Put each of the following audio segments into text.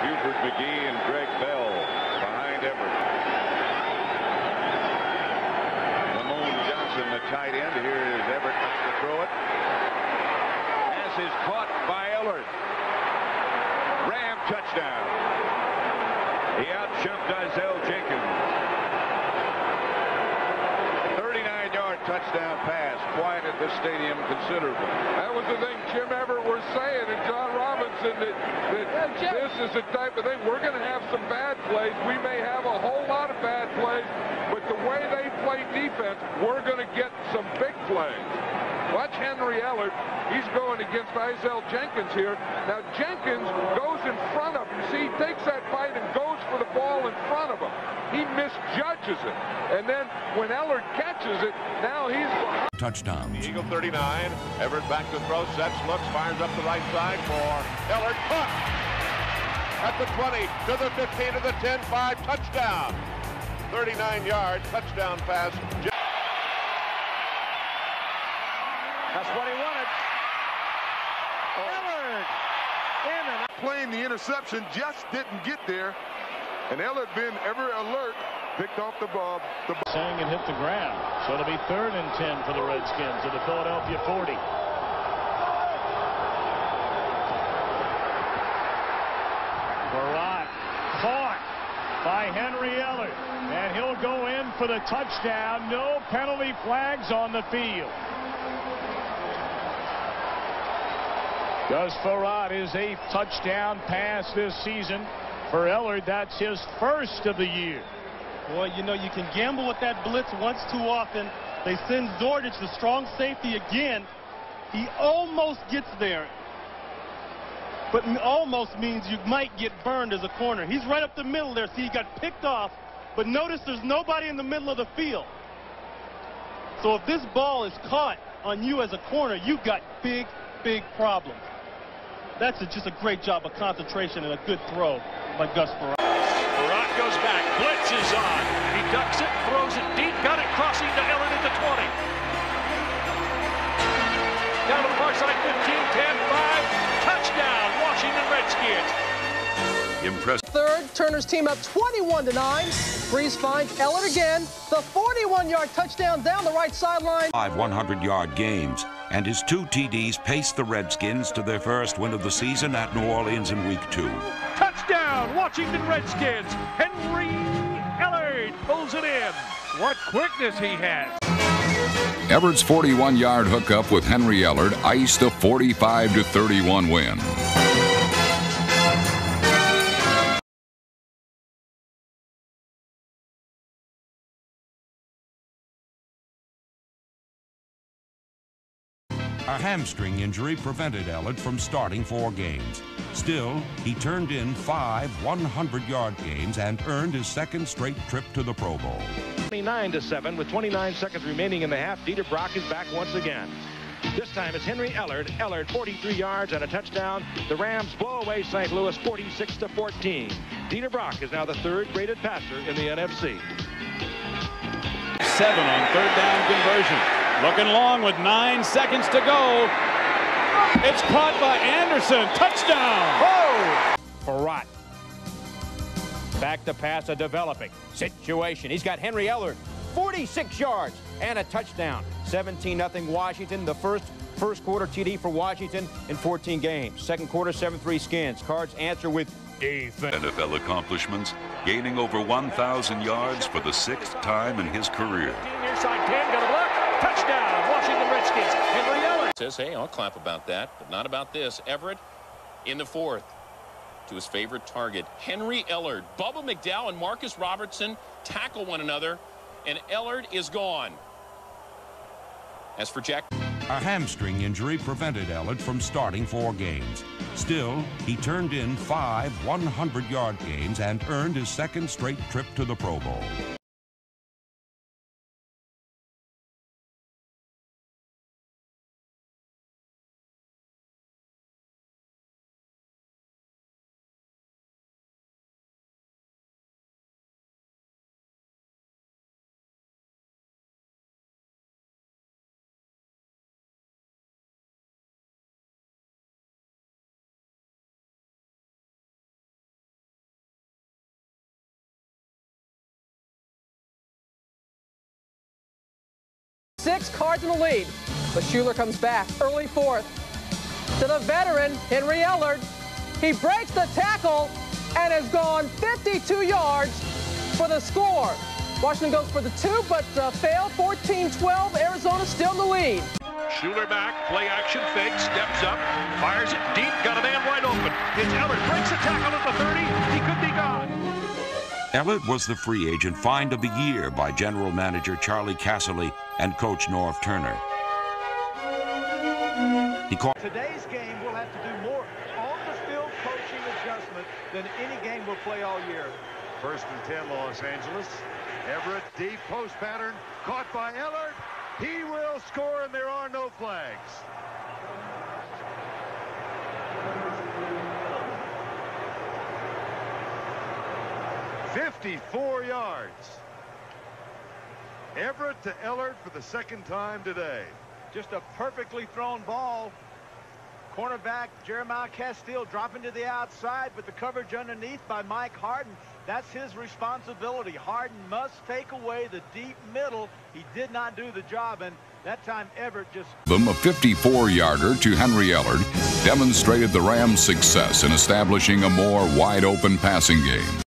Buford McGee and Greg Bell behind Everett. Damone Johnson, the tight end. Here is Everett wants to throw it. Pass is caught by Ellard. Ram touchdown. He outjumped Izel Jenkins. 39-yard touchdown pass quieted the stadium considerably. That was the thing Jim Everett was saying and John Robinson that, that this is the type of thing. We're going to have some bad plays. We may have a whole lot of bad plays, but the way they play defense, we're going to get some big plays. Watch Henry Ellard. He's going against Izel Jenkins here. Now Jenkins goes in front of him. See, he takes that fight and goes for the ball in front of him. He misjudges it. And then when Ellard catches it, now he's behind. Touchdowns. The Eagle 39. Everett back to throw. Sets, looks, fires up the right side for Ellard. Caught at the 20, to the 15, to the 10, 5, touchdown. 39 yard touchdown pass. That's what he wanted. Ellard in and Playing the interception just didn't get there. And Ellard been ever alert, picked off the ball. The ball. Sang and hit the ground. So it'll be third and 10 for the Redskins at the Philadelphia 40. Frerotte caught by Henry Ellard. And he'll go in for the touchdown. No penalty flags on the field. Does Frerotte his eighth touchdown pass this season. For Ellard, that's his first of the year. Boy, you know, you can gamble with that blitz once too often. They send Zordich, the strong safety, again. He almost gets there. But almost means you might get burned as a corner. He's right up the middle there. See, he got picked off. But notice there's nobody in the middle of the field. So if this ball is caught on you as a corner, you've got big, big problems. That's a, just a great job of concentration and a good throw by Gus Frerotte. Barat goes back. Blitz is on. He ducks it, throws it deep, got it crossing to Ellard at the 20. Down to the far side, 15, 10, 5. Touchdown, Washington Redskins. Impressive. Third, Turner's team up 21 to 9. Friesz finds Ellard again. The 41-yard touchdown down the right sideline. Five 100-yard games, and his two TDs paced the Redskins to their first win of the season at New Orleans in Week Two. Touchdown, Washington Redskins. Henry Ellard pulls it in. What quickness he has. Everett's 41-yard hookup with Henry Ellard iced a 45-31 win. A hamstring injury prevented Ellard from starting four games. Still, he turned in five 100-yard games and earned his second straight trip to the Pro Bowl. 29 to 7 with 29 seconds remaining in the half. Dieter Brock is back once again. This time it's Henry Ellard. Ellard 43 yards and a touchdown. The Rams blow away St. Louis 46 to 14. Dieter Brock is now the third graded passer in the NFC. Seven on third down conversion. Looking long with nine seconds to go. It's caught by Anderson. Touchdown. Oh! Frerotte. Back to pass, a developing situation. He's got Henry Ellard, 46 yards and a touchdown. 17-0 Washington. The first first quarter TD for Washington in 14 games. Second quarter, 7-3 skins. Cards answer with defense. NFL accomplishments, gaining over 1,000 yards for the sixth time in his career. Near side 10, got a block. Touchdown, Washington Redskins. Henry Ellard. Says, hey, I'll clap about that, but not about this. Everett in the fourth to his favorite target, Henry Ellard. Bubba McDowell and Marcus Robertson tackle one another, and Ellard is gone. As for Jack. A hamstring injury prevented Ellard from starting four games. Still, he turned in five 100-yard games and earned his second straight trip to the Pro Bowl. 6, Cards in the lead. But Shuler comes back, early fourth. To the veteran, Henry Ellard. He breaks the tackle and has gone 52 yards for the score. Washington goes for the two, but uh, failed. 14-12. Arizona still in the lead. Shuler back, play action fake, steps up, fires it deep, got a man wide open. It's Ellard, breaks the tackle at the 30, he could be gone. Ellard was the free agent find of the year by general manager Charley Casserly and coach Norv Turner. He called Today's game will have to do more on-the-field coaching adjustment than any game we'll play all year. First and 10, Los Angeles. Everett, deep post pattern, caught by Ellard. He will score, and there are no flags. Fifty-four yards. Everett to Ellard for the second time today. Just a perfectly thrown ball. Cornerback Jeremiah Castille dropping to the outside, but the coverage underneath by Mike Harden. That's his responsibility. Harden must take away the deep middle. He did not do the job, and that time Everett just... Them a 54-yarder to Henry Ellard demonstrated the Rams' success in establishing a more wide-open passing game.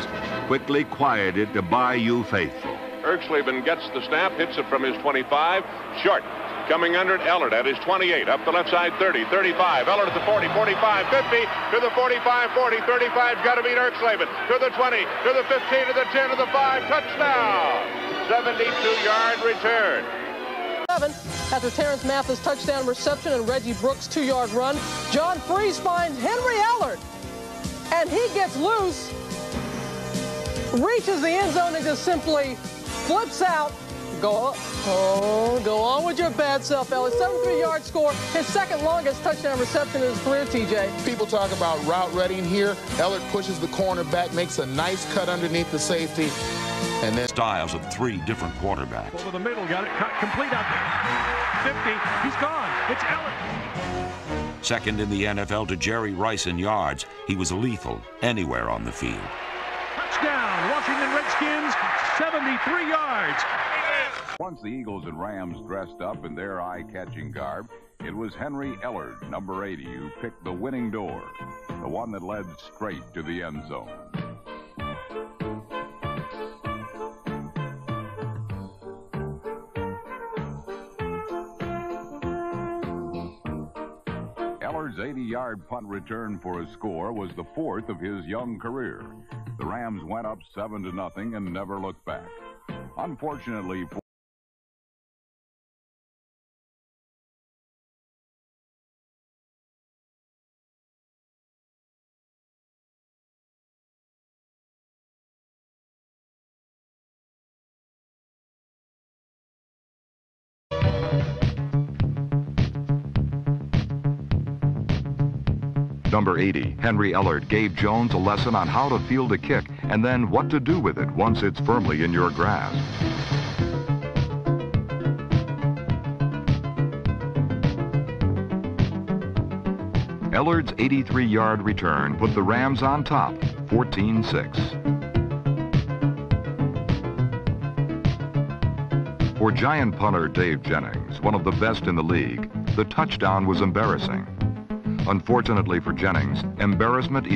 Teams quickly quieted the Bayou faithful. Erxleben gets the snap, hits it from his 25, short. Coming under it, Ellard at his 28, up the left side 30, 35, Ellard at the 40, 45, 50, to the 45, 40, 35, got to beat Erxleben, to the 20, to the 15, to the 10, to the 5, touchdown! 72-yard return. Seven after Terance Mathis touchdown reception and Reggie Brooks two-yard run. John Friesz finds Henry Ellard, and he gets loose reaches the end zone and just simply flips out. Go, oh, go on with your bad self, Ellis. 73-yard score, his second longest touchdown reception in his career, TJ. People talk about route reading here. Ellard pushes the corner back, makes a nice cut underneath the safety, and then styles of three different quarterbacks. Over the middle, got it cut complete out there. 50, he's gone. It's Ellard. Second in the NFL to Jerry Rice in yards, he was lethal anywhere on the field. Redskins, 73 yards. Once the Eagles and Rams dressed up in their eye-catching garb, it was Henry Ellard, number 80, who picked the winning door, the one that led straight to the end zone. Ellard's 80-yard punt return for a score was the fourth of his young career. The Rams went up 7 to nothing and never looked back. Unfortunately, Number 80, Henry Ellard gave Jones a lesson on how to field a kick and then what to do with it once it's firmly in your grasp. Ellard's 83-yard return put the Rams on top, 14-6. For giant punter Dave Jennings, one of the best in the league, the touchdown was embarrassing. Unfortunately for Jennings, embarrassment